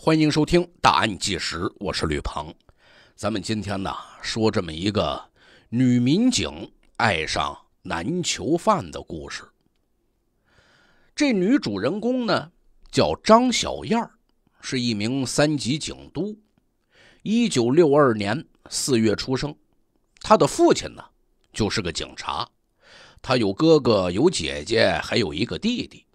欢迎收听《大案纪实》，我是吕鹏。咱们今天呢说这么一个女民警爱上男囚犯的故事。这女主人公呢叫张小燕是一名三级警督。一九六二年四月出生，她的父亲呢就是个警察，她有哥哥有姐姐，还有一个弟弟。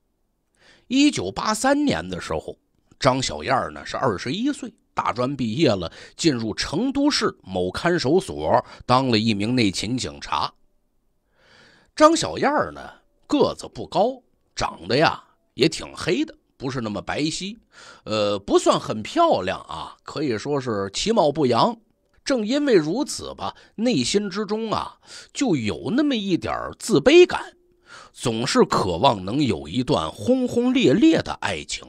一九八三年的时候，张小燕呢是二十一岁，大专毕业了，进入成都市某看守所当了一名内勤警察。张小燕呢个子不高，长得呀也挺黑的，不是那么白皙，呃，不算很漂亮啊，可以说是其貌不扬。正因为如此吧，内心之中啊就有那么一点自卑感。总是渴望能有一段轰轰烈烈的爱情。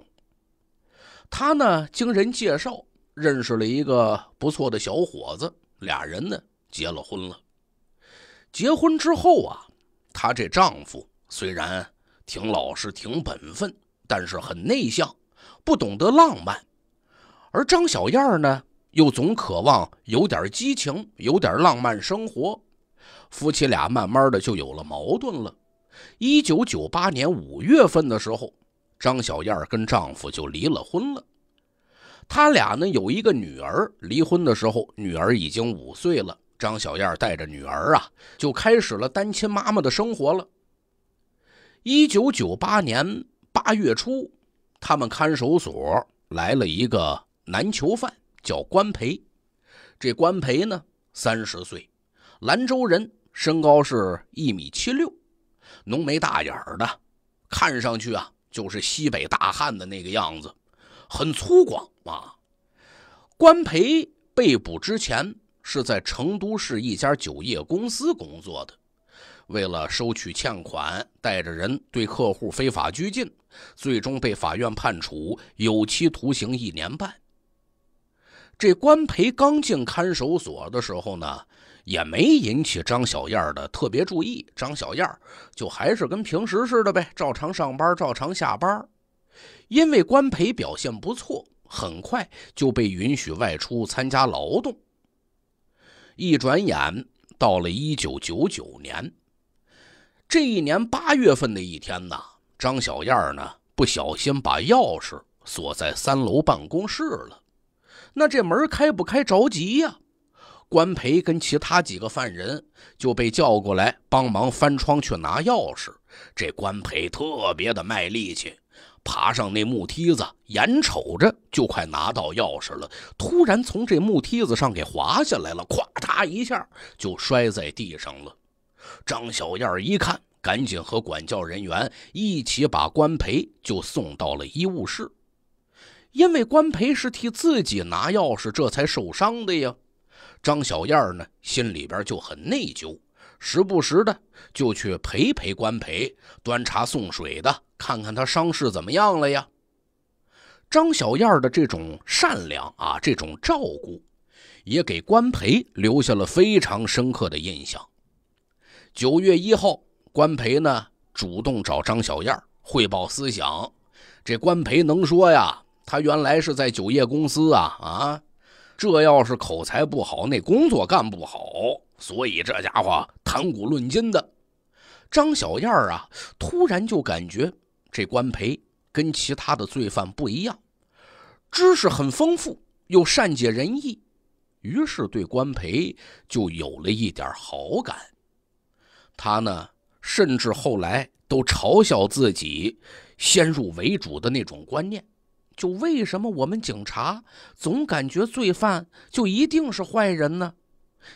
他呢，经人介绍认识了一个不错的小伙子，俩人呢结了婚了。结婚之后啊，她这丈夫虽然挺老实、挺本分，但是很内向，不懂得浪漫。而张小燕呢，又总渴望有点激情、有点浪漫生活。夫妻俩慢慢的就有了矛盾了。一九九八年五月份的时候，张小燕跟丈夫就离了婚了。他俩呢有一个女儿，离婚的时候女儿已经五岁了。张小燕带着女儿啊，就开始了单亲妈妈的生活了。一九九八年八月初，他们看守所来了一个男囚犯，叫关培。这关培呢，三十岁，兰州人，身高是一米七六。浓眉大眼的，看上去啊就是西北大汉的那个样子，很粗犷啊。关培被捕之前是在成都市一家酒业公司工作的，为了收取欠款，带着人对客户非法拘禁，最终被法院判处有期徒刑一年半。这关培刚进看守所的时候呢。也没引起张小燕的特别注意，张小燕就还是跟平时似的呗，照常上班，照常下班。因为关培表现不错，很快就被允许外出参加劳动。一转眼到了一九九九年，这一年八月份的一天呢，张小燕呢不小心把钥匙锁在三楼办公室了，那这门开不开着急呀？关培跟其他几个犯人就被叫过来帮忙翻窗去拿钥匙。这关培特别的卖力气，爬上那木梯子，眼瞅着就快拿到钥匙了，突然从这木梯子上给滑下来了，咵嗒一下就摔在地上了。张小燕一看，赶紧和管教人员一起把关培就送到了医务室，因为关培是替自己拿钥匙，这才受伤的呀。张小燕呢，心里边就很内疚，时不时的就去陪陪关培，端茶送水的，看看他伤势怎么样了呀。张小燕的这种善良啊，这种照顾，也给关培留下了非常深刻的印象。九月一号，关培呢主动找张小燕汇报思想，这关培能说呀，他原来是在酒业公司啊啊。这要是口才不好，那工作干不好，所以这家伙谈古论今的。张小燕啊，突然就感觉这关培跟其他的罪犯不一样，知识很丰富，又善解人意，于是对关培就有了一点好感。他呢，甚至后来都嘲笑自己先入为主的那种观念。就为什么我们警察总感觉罪犯就一定是坏人呢？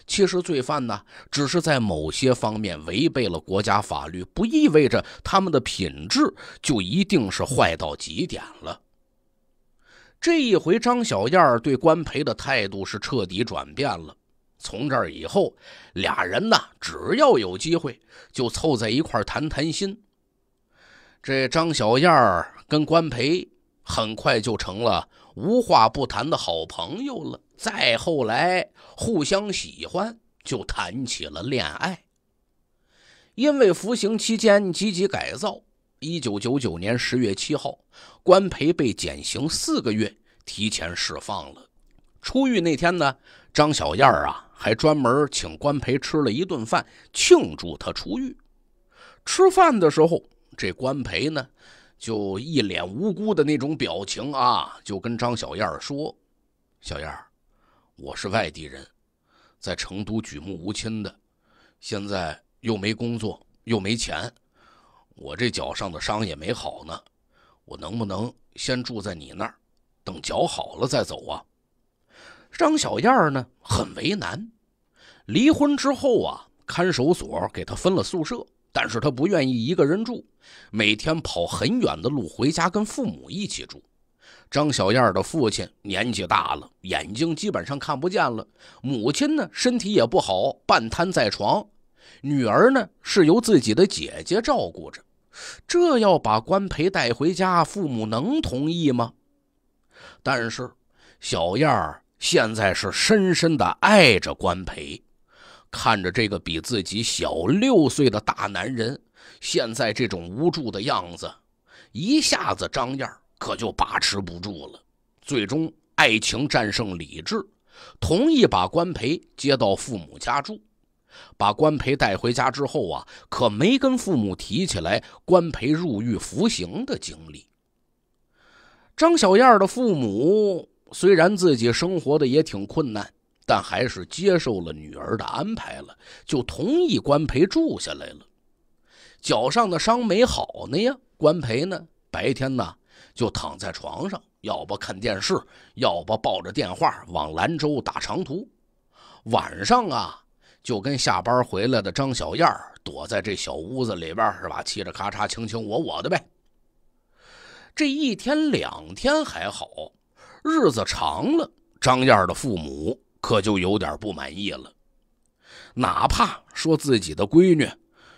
其实罪犯呢，只是在某些方面违背了国家法律，不意味着他们的品质就一定是坏到极点了。这一回，张小燕对关培的态度是彻底转变了。从这儿以后，俩人呢，只要有机会就凑在一块谈谈心。这张小燕跟关培。很快就成了无话不谈的好朋友了。再后来，互相喜欢，就谈起了恋爱。因为服刑期间积极改造，一九九九年十月七号，关培被减刑四个月，提前释放了。出狱那天呢，张小燕啊还专门请关培吃了一顿饭，庆祝他出狱。吃饭的时候，这关培呢就一脸无辜的那种表情啊，就跟张小燕说：“小燕，我是外地人，在成都举目无亲的，现在又没工作，又没钱，我这脚上的伤也没好呢，我能不能先住在你那儿，等脚好了再走啊？”张小燕呢很为难，离婚之后啊，看守所给她分了宿舍，但是她不愿意一个人住，每天跑很远的路回家跟父母一起住。张小燕的父亲年纪大了，眼睛基本上看不见了；母亲呢身体也不好，半瘫在床；女儿呢是由自己的姐姐照顾着。这要把关培带回家，父母能同意吗？但是小燕。现在是深深的爱着关培，看着这个比自己小六岁的大男人，现在这种无助的样子，一下子张燕可就把持不住了。最终，爱情战胜理智，同意把关培接到父母家住。把关培带回家之后啊，可没跟父母提起来关培入狱服刑的经历。张小燕的父母。虽然自己生活的也挺困难，但还是接受了女儿的安排了，就同意关培住下来了。脚上的伤没好呢呀，关培呢白天呢就躺在床上，要不看电视，要不抱着电话往兰州打长途。晚上啊，就跟下班回来的张小燕躲在这小屋子里边，是吧？嘁哩咔嚓，卿卿我我的呗。这一天两天还好。日子长了，张燕的父母可就有点不满意了。哪怕说自己的闺女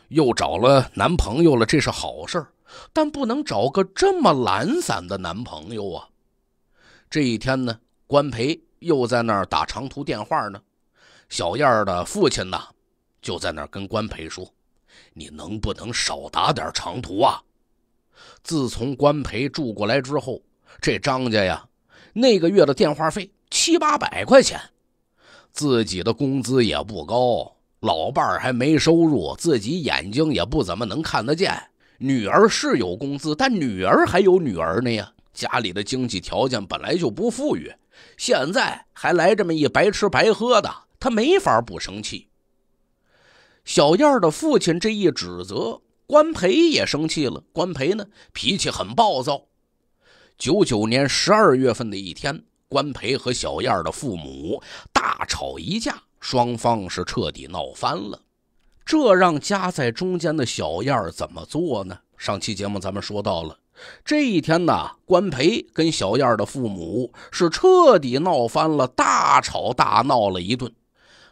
又找了男朋友了，这是好事但不能找个这么懒散的男朋友啊。这一天呢，关培又在那儿打长途电话呢。小燕的父亲呢，就在那儿跟关培说：“你能不能少打点长途啊？”自从关培住过来之后，这张家呀。那个月的电话费七八百块钱，自己的工资也不高，老伴儿还没收入，自己眼睛也不怎么能看得见。女儿是有工资，但女儿还有女儿呢呀。家里的经济条件本来就不富裕，现在还来这么一白吃白喝的，他没法不生气。小燕的父亲这一指责，关培也生气了。关培呢，脾气很暴躁。九九年十二月份的一天，关培和小燕的父母大吵一架，双方是彻底闹翻了。这让夹在中间的小燕怎么做呢？上期节目咱们说到了，这一天呢，关培跟小燕的父母是彻底闹翻了，大吵大闹了一顿。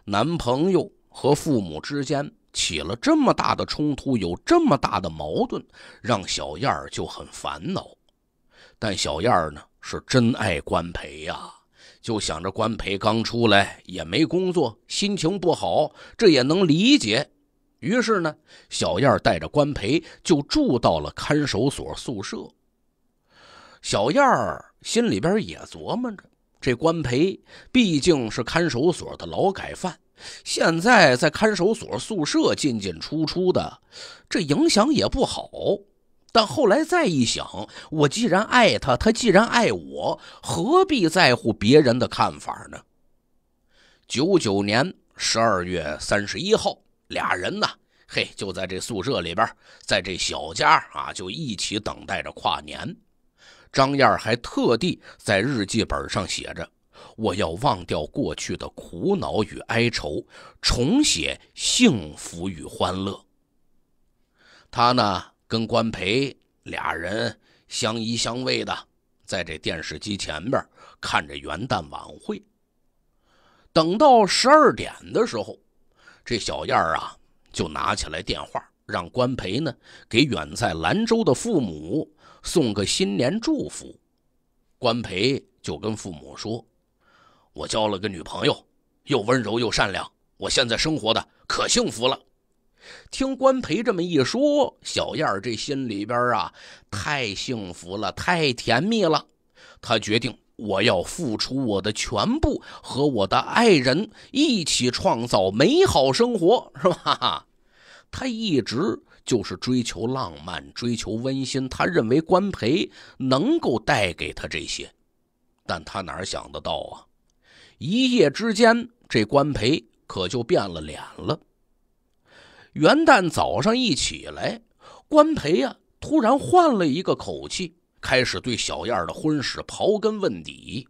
男朋友和父母之间起了这么大的冲突，有这么大的矛盾，让小燕就很烦恼。但小燕儿呢是真爱关培呀，就想着关培刚出来也没工作，心情不好，这也能理解。于是呢，小燕带着关培就住到了看守所宿舍。小燕心里边也琢磨着，这关培毕竟是看守所的劳改犯，现在在看守所宿舍进进出出的，这影响也不好。但后来再一想，我既然爱他，他既然爱我，何必在乎别人的看法呢？九九年十二月三十一号，俩人呢，嘿，就在这宿舍里边，在这小家啊，就一起等待着跨年。张燕还特地在日记本上写着：“我要忘掉过去的苦恼与哀愁，重写幸福与欢乐。”他呢？跟关培俩人相依相偎的，在这电视机前边看着元旦晚会。等到十二点的时候，这小燕儿啊就拿起来电话，让关培呢给远在兰州的父母送个新年祝福。关培就跟父母说：“我交了个女朋友，又温柔又善良，我现在生活的可幸福了。”听关培这么一说，小燕儿这心里边啊，太幸福了，太甜蜜了。她决定我要付出我的全部，和我的爱人一起创造美好生活，是吧？他一直就是追求浪漫，追求温馨。他认为关培能够带给他这些，但他哪想得到啊？一夜之间，这关培可就变了脸了。元旦早上一起来，关培呀，突然换了一个口气。开始对小燕的婚事刨根问底，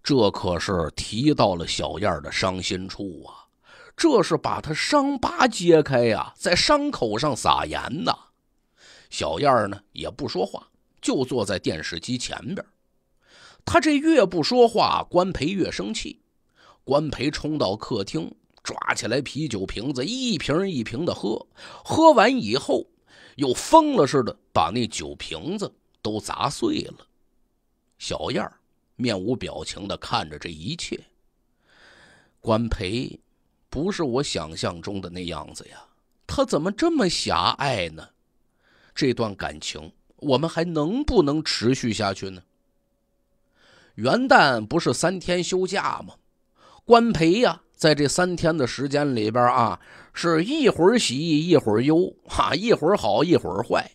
这可是提到了小燕的伤心处啊！这是把她伤疤揭开呀，在伤口上撒盐呐。小燕呢也不说话，就坐在电视机前边。他这越不说话，关培越生气。关培冲到客厅，抓起来啤酒瓶子，一瓶一瓶的喝。喝完以后，又疯了似的把那酒瓶子。都砸碎了，小燕面无表情的看着这一切。关培不是我想象中的那样子呀，他怎么这么狭隘呢？这段感情我们还能不能持续下去呢？元旦不是三天休假吗？关培呀，在这三天的时间里边啊，是一会儿喜一会儿忧，哈，一会儿好一会儿坏，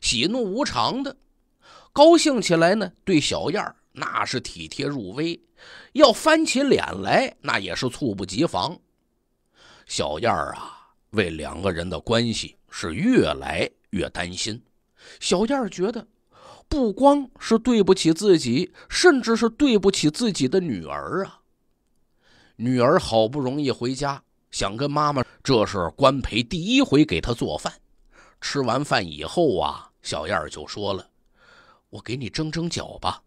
喜怒无常的。高兴起来呢，对小燕儿那是体贴入微；要翻起脸来，那也是猝不及防。小燕儿啊，为两个人的关系是越来越担心。小燕儿觉得，不光是对不起自己，甚至是对不起自己的女儿啊。女儿好不容易回家，想跟妈妈，这是关培第一回给她做饭。吃完饭以后啊，小燕儿就说了。我给你蒸蒸脚吧，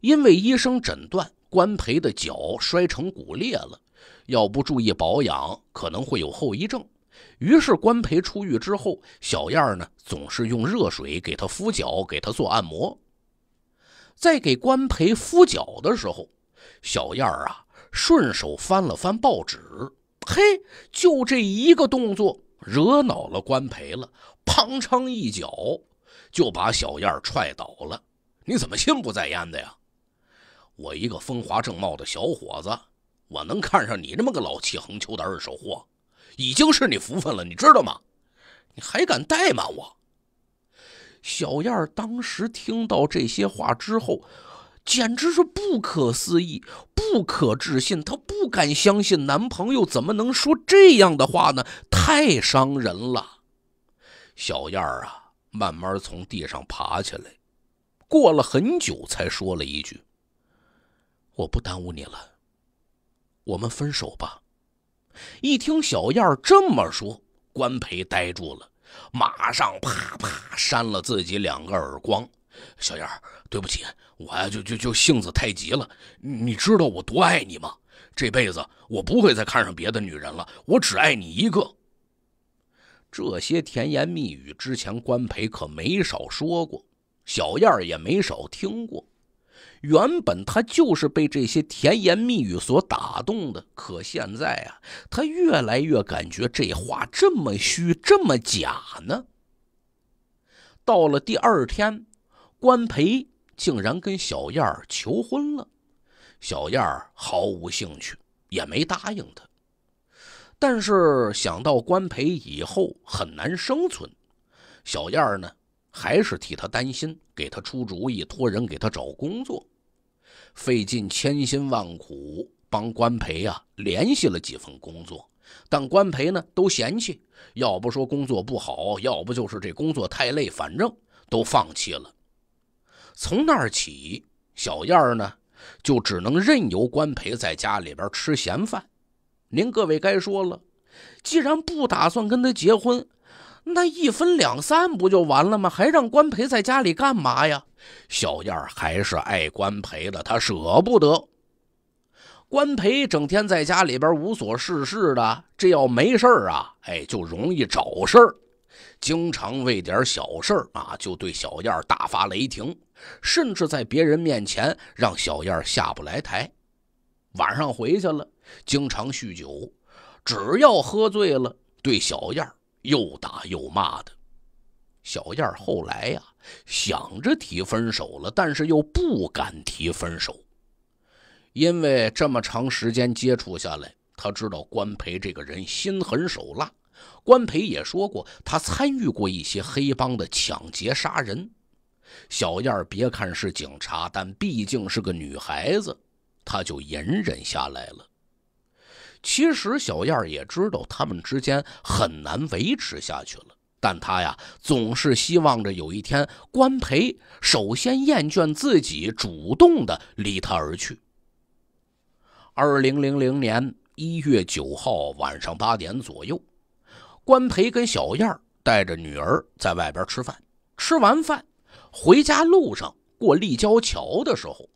因为医生诊断关培的脚摔成骨裂了，要不注意保养，可能会有后遗症。于是关培出狱之后，小燕儿呢总是用热水给他敷脚，给他做按摩。在给关培敷脚的时候，小燕儿啊顺手翻了翻报纸，嘿，就这一个动作惹恼了关培了，砰嚓一脚。就把小燕踹倒了，你怎么心不在焉的呀？我一个风华正茂的小伙子，我能看上你这么个老气横秋的二手货，已经是你福分了，你知道吗？你还敢怠慢我？小燕当时听到这些话之后，简直是不可思议、不可置信，她不敢相信男朋友怎么能说这样的话呢？太伤人了，小燕儿啊！慢慢从地上爬起来，过了很久才说了一句：“我不耽误你了，我们分手吧。”一听小燕儿这么说，关培呆住了，马上啪啪扇了自己两个耳光。小燕儿对不起，我呀就就就性子太急了。你知道我多爱你吗？这辈子我不会再看上别的女人了，我只爱你一个。这些甜言蜜语之前关培可没少说过，小燕儿也没少听过。原本他就是被这些甜言蜜语所打动的，可现在啊，他越来越感觉这话这么虚，这么假呢。到了第二天，关培竟然跟小燕儿求婚了，小燕儿毫无兴趣，也没答应他。但是想到关培以后很难生存，小燕儿呢还是替他担心，给他出主意，托人给他找工作，费尽千辛万苦帮关培啊联系了几份工作，但关培呢都嫌弃，要不说工作不好，要不就是这工作太累，反正都放弃了。从那儿起，小燕儿呢就只能任由关培在家里边吃闲饭。您各位该说了，既然不打算跟他结婚，那一分两散不就完了吗？还让关培在家里干嘛呀？小燕儿还是爱关培的，她舍不得。关培整天在家里边无所事事的，这要没事啊，哎，就容易找事儿，经常为点小事儿啊就对小燕大发雷霆，甚至在别人面前让小燕下不来台。晚上回去了。经常酗酒，只要喝醉了，对小燕又打又骂的。小燕后来呀，想着提分手了，但是又不敢提分手，因为这么长时间接触下来，他知道关培这个人心狠手辣。关培也说过，他参与过一些黑帮的抢劫杀人。小燕别看是警察，但毕竟是个女孩子，她就隐忍下来了。其实小燕也知道他们之间很难维持下去了。但她呀，总是希望着有一天，关培首先厌倦自己，主动的离他而去。二零零零年一月九号晚上八点左右，关培跟小燕带着女儿在外边吃饭。吃完饭，回家路上过立交桥的时候，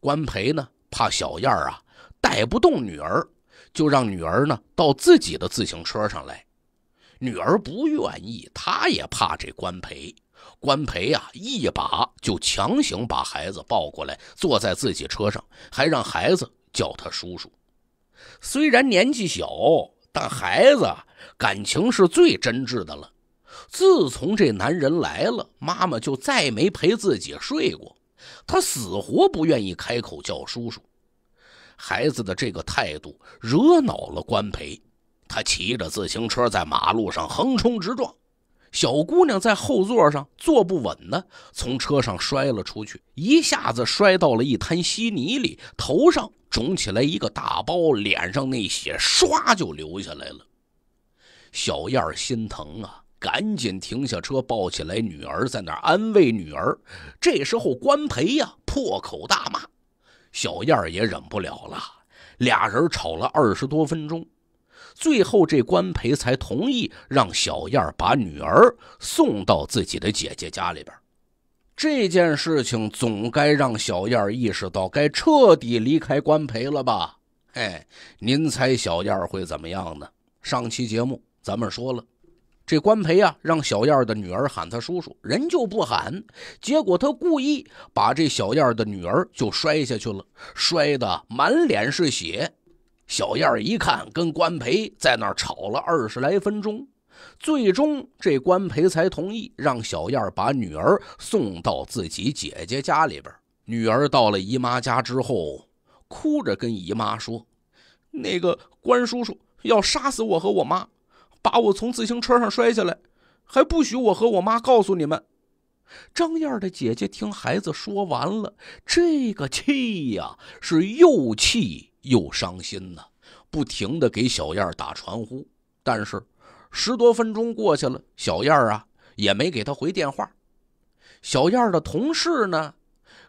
关培呢怕小燕儿啊带不动女儿，就让女儿呢到自己的自行车上来。女儿不愿意，她也怕这关培。关培呀，一把就强行把孩子抱过来，坐在自己车上，还让孩子叫他叔叔。虽然年纪小，但孩子感情是最真挚的了。自从这男人来了，妈妈就再没陪自己睡过。她死活不愿意开口叫叔叔。孩子的这个态度惹恼了关培。他骑着自行车在马路上横冲直撞，小姑娘在后座上坐不稳呢，从车上摔了出去，一下子摔到了一滩稀泥里，头上肿起来一个大包，脸上那血唰就流下来了。小燕心疼啊，赶紧停下车，抱起来女儿，在那安慰女儿。这时候关培呀破口大骂，小燕也忍不了了，俩人吵了二十多分钟。最后，这关培才同意让小燕把女儿送到自己的姐姐家里边。这件事情总该让小燕意识到该彻底离开关培了吧？哎，您猜小燕会怎么样呢？上期节目咱们说了，这关培啊，让小燕的女儿喊他叔叔，人就不喊，结果他故意把这小燕的女儿就摔下去了，摔得满脸是血。小燕一看，跟关培在那儿吵了二十来分钟，最终这关培才同意让小燕把女儿送到自己姐姐家里边。女儿到了姨妈家之后，哭着跟姨妈说：“那个关叔叔要杀死我和我妈，把我从自行车上摔下来，还不许我和我妈告诉你们。”张燕的姐姐听孩子说完了，这个气呀，是又气。又伤心呢，不停的给小燕打传呼，但是十多分钟过去了，小燕啊也没给他回电话。小燕的同事呢，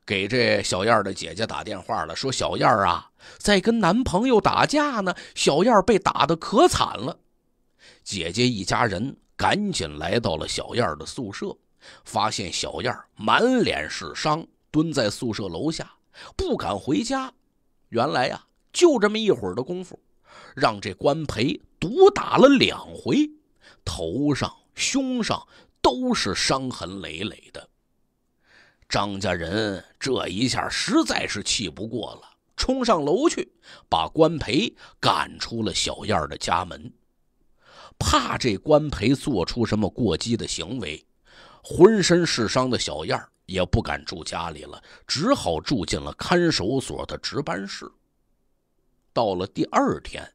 给这小燕的姐姐打电话了，说小燕啊在跟男朋友打架呢，小燕被打的可惨了。姐姐一家人赶紧来到了小燕的宿舍，发现小燕满脸是伤，蹲在宿舍楼下，不敢回家。原来呀。就这么一会儿的功夫，让这关培毒打了两回，头上、胸上都是伤痕累累的。张家人这一下实在是气不过了，冲上楼去，把关培赶出了小燕的家门。怕这关培做出什么过激的行为，浑身是伤的小燕也不敢住家里了，只好住进了看守所的值班室。到了第二天，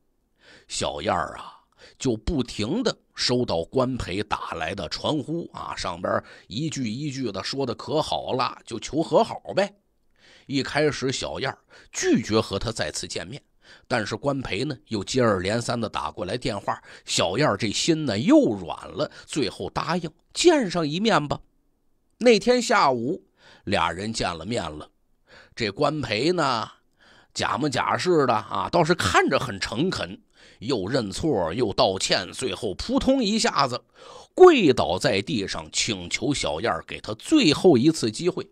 小燕儿啊就不停的收到关培打来的传呼啊，上边一句一句的说的可好了，就求和好呗。一开始小燕儿拒绝和他再次见面，但是关培呢又接二连三的打过来电话，小燕儿这心呢又软了，最后答应见上一面吧。那天下午，俩人见了面了，这关培呢。假模假式的啊，倒是看着很诚恳，又认错又道歉，最后扑通一下子跪倒在地上，请求小燕给他最后一次机会。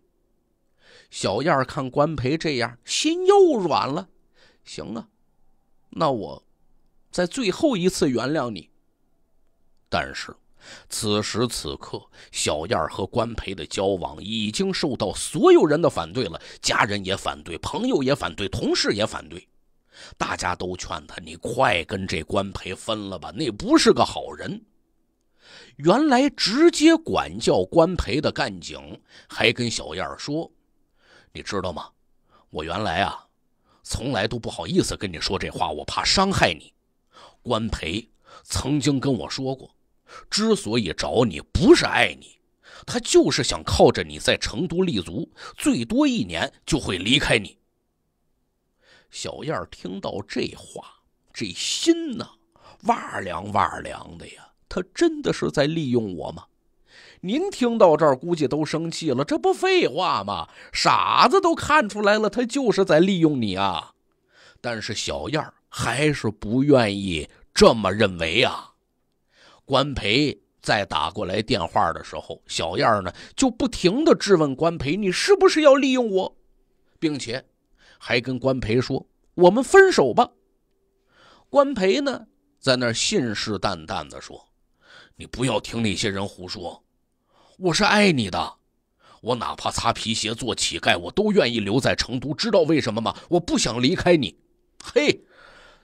小燕看关培这样，心又软了。行啊，那我再最后一次原谅你。但是。此时此刻，小燕和关培的交往已经受到所有人的反对了，家人也反对，朋友也反对，同事也反对，大家都劝他：“你快跟这关培分了吧，那不是个好人。”原来直接管教关培的干警还跟小燕说：“你知道吗？我原来啊，从来都不好意思跟你说这话，我怕伤害你。关培曾经跟我说过，之所以找你，不是爱你，他就是想靠着你在成都立足，最多一年就会离开你。”小燕听到这话，这心呐，哇凉哇凉的呀。他真的是在利用我吗？您听到这儿估计都生气了，这不废话吗？傻子都看出来了，他就是在利用你啊！但是小燕儿还是不愿意这么认为啊。关培再打过来电话的时候，小燕儿呢就不停的质问关培：“你是不是要利用我？”并且还跟关培说：“我们分手吧。”关培呢在那信誓旦旦的说。你不要听那些人胡说，我是爱你的，我哪怕擦皮鞋做乞丐，我都愿意留在成都。知道为什么吗？我不想离开你。嘿，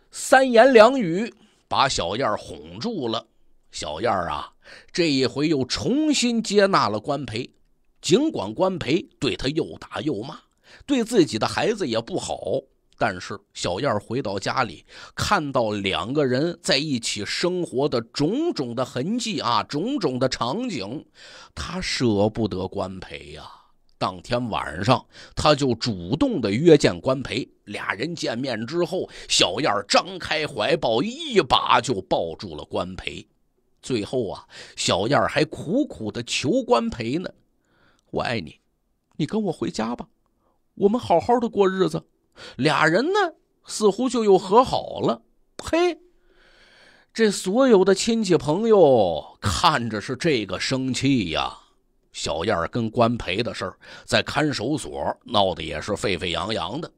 三言两语把小燕哄住了。小燕啊，这一回又重新接纳了关培，尽管关培对他又打又骂，对自己的孩子也不好。但是小燕回到家里，看到两个人在一起生活的种种的痕迹啊，种种的场景，她舍不得关培呀。当天晚上，她就主动的约见关培。俩人见面之后，小燕张开怀抱，一把就抱住了关培。最后啊，小燕还苦苦的求关培呢：“我爱你，你跟我回家吧，我们好好的过日子。”俩人呢，似乎就又和好了。嘿，这所有的亲戚朋友看着是这个生气呀。小燕跟关培的事儿在看守所闹得也是沸沸扬扬的。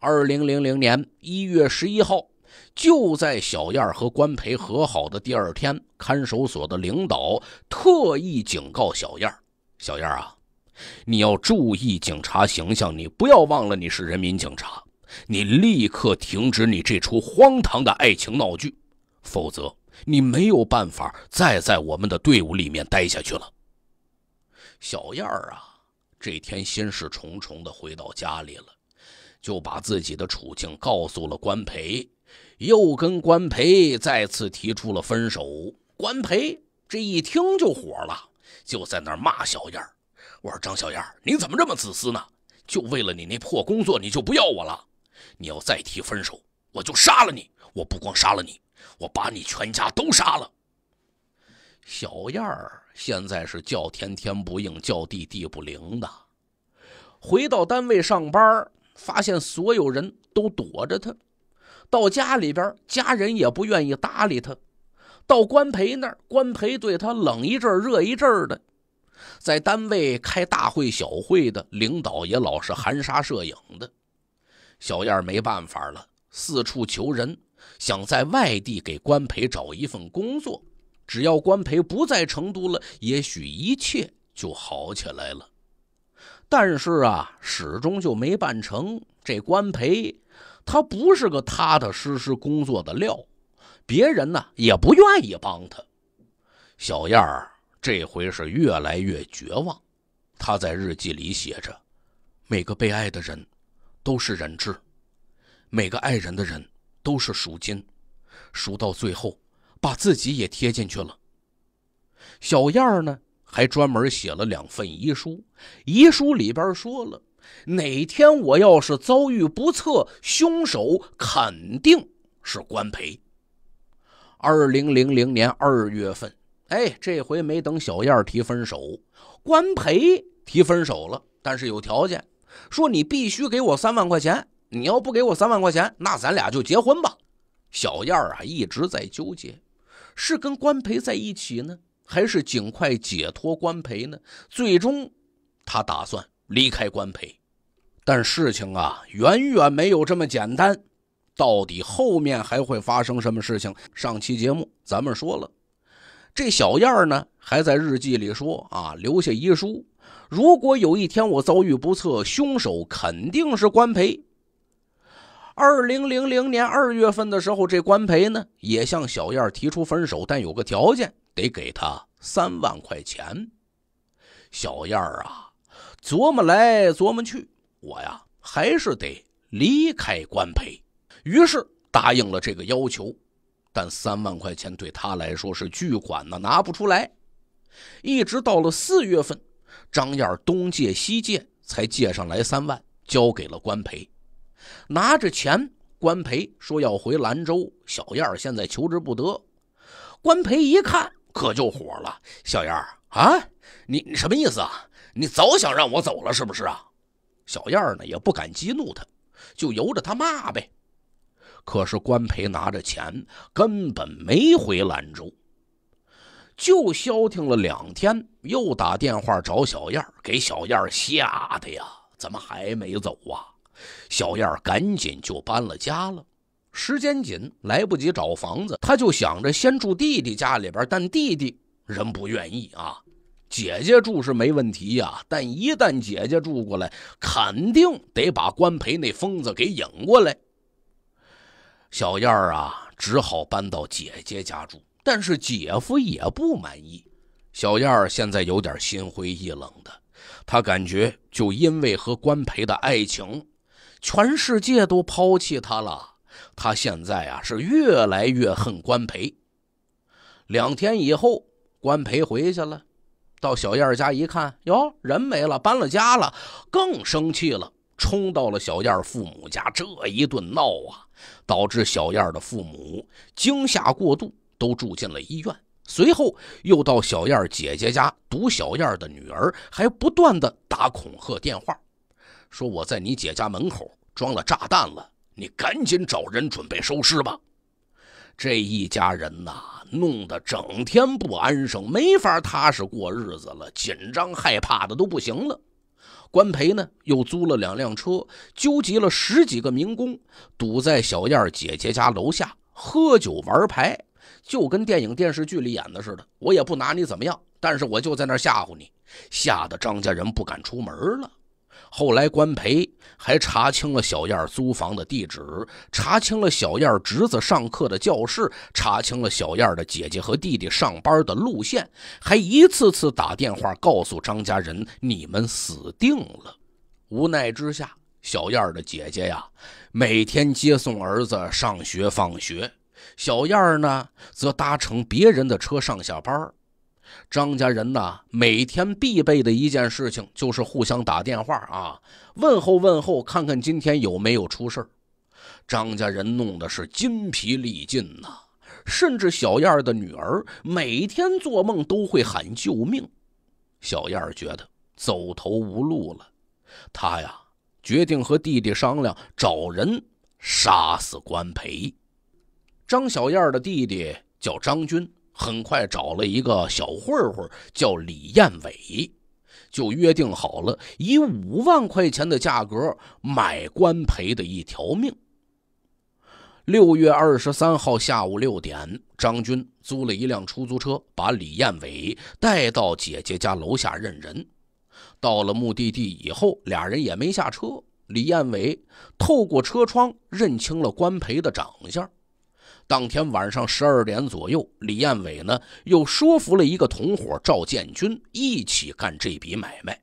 二零零零年一月十一号，就在小燕和关培和好的第二天，看守所的领导特意警告小燕：“小燕啊。”你要注意警察形象，你不要忘了你是人民警察。你立刻停止你这出荒唐的爱情闹剧，否则你没有办法再在我们的队伍里面待下去了。小燕儿啊，这天心事重重的回到家里了，就把自己的处境告诉了关培，又跟关培再次提出了分手。关培这一听就火了，就在那骂小燕儿。我说张小燕，你怎么这么自私呢？就为了你那破工作，你就不要我了？你要再提分手，我就杀了你！我不光杀了你，我把你全家都杀了。小燕儿现在是叫天天不应，叫地地不灵的。回到单位上班，发现所有人都躲着他；到家里边，家人也不愿意搭理他；到关培那儿，关培对他冷一阵热一阵的。在单位开大会小会的领导也老是含沙射影的，小燕没办法了，四处求人，想在外地给关培找一份工作。只要关培不在成都了，也许一切就好起来了。但是啊，始终就没办成。这关培，他不是个踏踏实实工作的料，别人呢也不愿意帮他。小燕儿。这回是越来越绝望，他在日记里写着：“每个被爱的人都是人质，每个爱人的人都是赎金，赎到最后把自己也贴进去了。”小燕儿呢，还专门写了两份遗书，遗书里边说了：“哪天我要是遭遇不测，凶手肯定是关培。”二零零零年二月份。哎，这回没等小燕提分手，关培提分手了，但是有条件，说你必须给我三万块钱。你要不给我三万块钱，那咱俩就结婚吧。小燕啊一直在纠结，是跟关培在一起呢，还是尽快解脱关培呢？最终，他打算离开关培，但事情啊远远没有这么简单。到底后面还会发生什么事情？上期节目咱们说了。这小燕儿呢，还在日记里说啊，留下遗书。如果有一天我遭遇不测，凶手肯定是关培。二零零零年二月份的时候，这关培呢也向小燕提出分手，但有个条件，得给他三万块钱。小燕儿啊，琢磨来琢磨去，我呀还是得离开官培，于是答应了这个要求。但三万块钱对他来说是巨款呢，拿不出来。一直到了四月份，张燕东借西借，才借上来三万，交给了关培。拿着钱，关培说要回兰州。小燕现在求之不得。关培一看，可就火了：“小燕啊！”你你什么意思啊？你早想让我走了是不是啊？小燕儿呢也不敢激怒他，就由着他骂呗。可是关培拿着钱根本没回兰州，就消停了两天，又打电话找小燕，给小燕吓得呀，怎么还没走啊？小燕赶紧就搬了家了。时间紧，来不及找房子，她就想着先住弟弟家里边，但弟弟人不愿意啊。姐姐住是没问题呀，但一旦姐姐住过来，肯定得把关培那疯子给引过来。小燕儿啊，只好搬到姐姐家住，但是姐夫也不满意。小燕儿现在有点心灰意冷的，她感觉就因为和关培的爱情，全世界都抛弃她了。她现在啊，是越来越恨关培。两天以后，关培回去了。到小燕儿家一看，哟，人没了，搬了家了，更生气了，冲到了小燕父母家，这一顿闹啊，导致小燕的父母惊吓过度，都住进了医院。随后又到小燕姐姐家堵小燕的女儿，还不断的打恐吓电话，说我在你姐家门口装了炸弹了，你赶紧找人准备收尸吧。这一家人呐，弄得整天不安生，没法踏实过日子了，紧张害怕的都不行了。关培呢，又租了两辆车，纠集了十几个民工，堵在小燕姐姐家楼下喝酒玩牌，就跟电影电视剧里演的似的。我也不拿你怎么样，但是我就在那吓唬你，吓得张家人不敢出门了。后来，关培还查清了小燕租房的地址，查清了小燕侄子上课的教室，查清了小燕的姐姐和弟弟上班的路线，还一次次打电话告诉张家人：“你们死定了。”无奈之下，小燕的姐姐呀，每天接送儿子上学放学，小燕呢，则搭乘别人的车上下班。张家人呐，每天必备的一件事情就是互相打电话啊，问候问候，看看今天有没有出事张家人弄的是筋疲力尽呐，甚至小燕的女儿每天做梦都会喊救命。小燕觉得走投无路了，她呀决定和弟弟商量，找人杀死关培。张小燕的弟弟叫张军。很快找了一个小混混，叫李彦伟，就约定好了，以五万块钱的价格买关培的一条命。六月二十三号下午六点，张军租了一辆出租车，把李彦伟带到姐姐家楼下认人。到了目的地以后，俩人也没下车。李彦伟透过车窗认清了关培的长相。当天晚上十二点左右，李彦伟呢又说服了一个同伙赵建军一起干这笔买卖。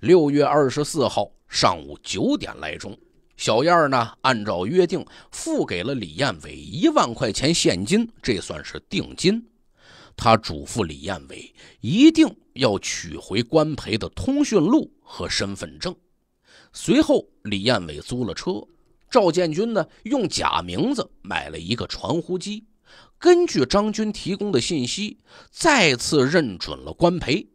六月二十四号上午九点来钟，小燕呢按照约定付给了李彦伟一万块钱现金，这算是定金。他嘱咐李彦伟一定要取回关培的通讯录和身份证。随后，李彦伟租了车。赵建军呢，用假名字买了一个传呼机，根据张军提供的信息，再次认准了关培。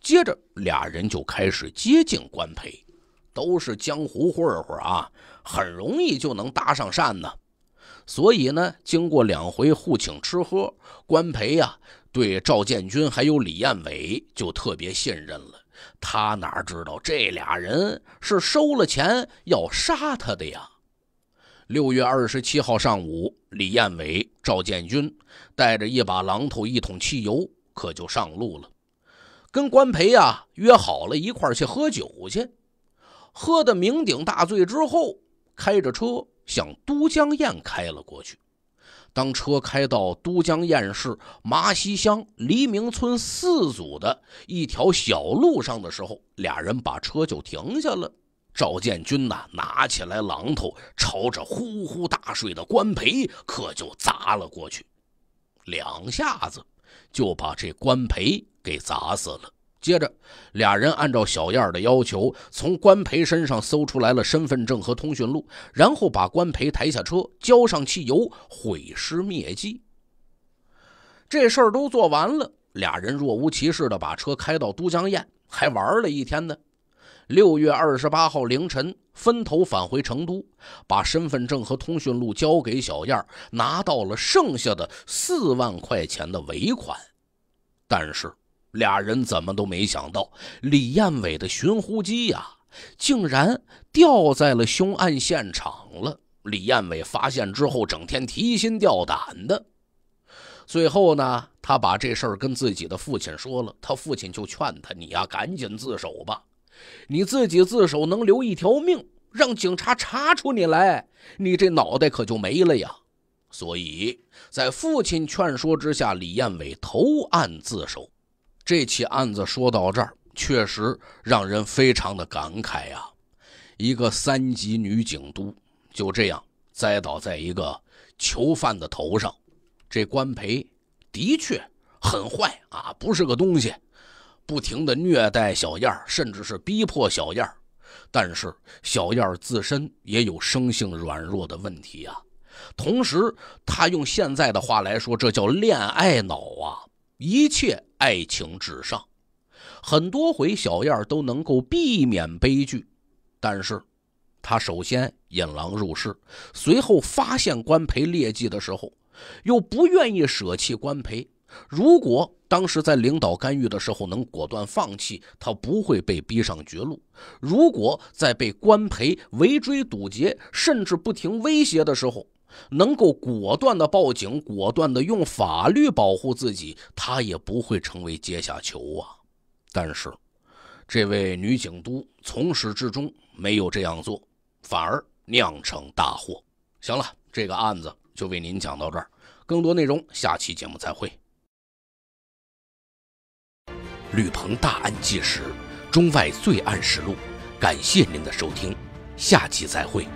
接着，俩人就开始接近关培，都是江湖混混啊，很容易就能搭上讪呢。所以呢，经过两回互请吃喝，关培呀，对赵建军还有李彦伟就特别信任了。他哪知道这俩人是收了钱要杀他的呀？六月二十七号上午，李彦伟、赵建军带着一把榔头、一桶汽油，可就上路了。跟关培呀约好了一块去喝酒去。喝得酩酊大醉之后，开着车向都江堰开了过去。当车开到都江堰市麻溪乡黎明村四组的一条小路上的时候，俩人把车就停下了。赵建军呐，拿起来榔头，朝着呼呼大睡的关培可就砸了过去，两下子就把这关培给砸死了。接着，俩人按照小燕的要求，从关培身上搜出来了身份证和通讯录，然后把关培抬下车，浇上汽油，毁尸灭迹。这事儿都做完了，俩人若无其事的把车开到都江堰，还玩了一天呢。六月二十八号凌晨，分头返回成都，把身份证和通讯录交给小燕，拿到了剩下的四万块钱的尾款，但是。俩人怎么都没想到，李彦伟的寻呼机呀，竟然掉在了凶案现场了。李彦伟发现之后，整天提心吊胆的。最后呢，他把这事儿跟自己的父亲说了，他父亲就劝他：“你呀，赶紧自首吧，你自己自首能留一条命，让警察查出你来，你这脑袋可就没了呀。”所以在父亲劝说之下，李彦伟投案自首。这起案子说到这儿，确实让人非常的感慨呀。一个三级女警督就这样栽倒在一个囚犯的头上。这官培的确很坏啊，不是个东西，不停的虐待小燕甚至是逼迫小燕但是小燕自身也有生性软弱的问题啊。同时，他用现在的话来说，这叫恋爱脑啊。一切爱情至上，很多回小燕都能够避免悲剧，但是，他首先引狼入室，随后发现关培劣迹的时候，又不愿意舍弃关培。如果当时在领导干预的时候能果断放弃，他不会被逼上绝路；如果在被官培围追堵截，甚至不停威胁的时候，能够果断的报警，果断的用法律保护自己，他也不会成为阶下囚啊。但是，这位女警督从始至终没有这样做，反而酿成大祸。行了，这个案子就为您讲到这儿，更多内容下期节目再会。吕鹏大案纪实，中外罪案实录，感谢您的收听，下期再会。